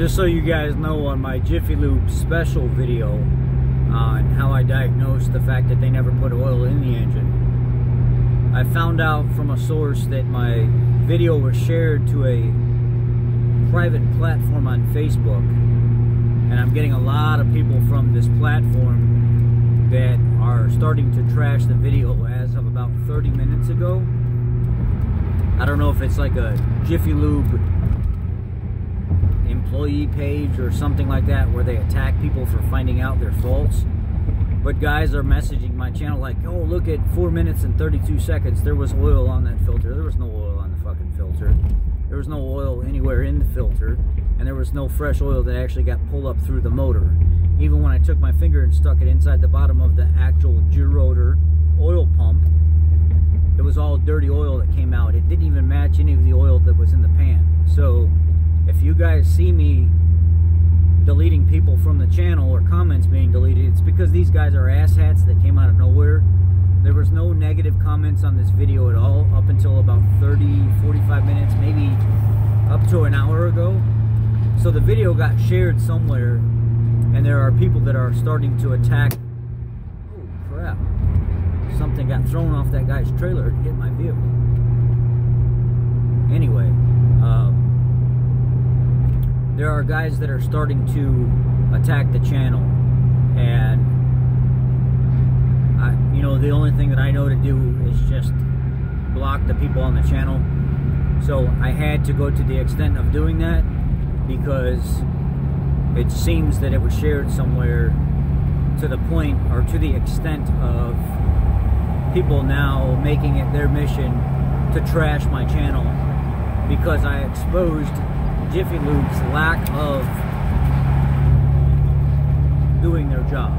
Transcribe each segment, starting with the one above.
Just so you guys know, on my Jiffy Lube special video on how I diagnosed the fact that they never put oil in the engine, I found out from a source that my video was shared to a private platform on Facebook. And I'm getting a lot of people from this platform that are starting to trash the video as of about 30 minutes ago. I don't know if it's like a Jiffy Lube employee page or something like that where they attack people for finding out their faults. But guys are messaging my channel like, oh, look at 4 minutes and 32 seconds. There was oil on that filter. There was no oil on the fucking filter. There was no oil anywhere in the filter. And there was no fresh oil that actually got pulled up through the motor. Even when I took my finger and stuck it inside the bottom of the actual gerotor oil pump, it was all dirty oil that came out. It didn't even match any of the oil that was in the pan. So if you guys see me deleting people from the channel or comments being deleted, it's because these guys are asshats that came out of nowhere. There was no negative comments on this video at all up until about 30, 45 minutes, maybe up to an hour ago. So the video got shared somewhere and there are people that are starting to attack. Oh crap something got thrown off that guy's trailer and hit my vehicle. Anyway, there are guys that are starting to attack the channel, and I, you know, the only thing that I know to do is just block the people on the channel. So I had to go to the extent of doing that because it seems that it was shared somewhere to the point or to the extent of people now making it their mission to trash my channel because I exposed Jiffy Lube's lack of doing their job.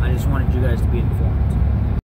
I just wanted you guys to be informed.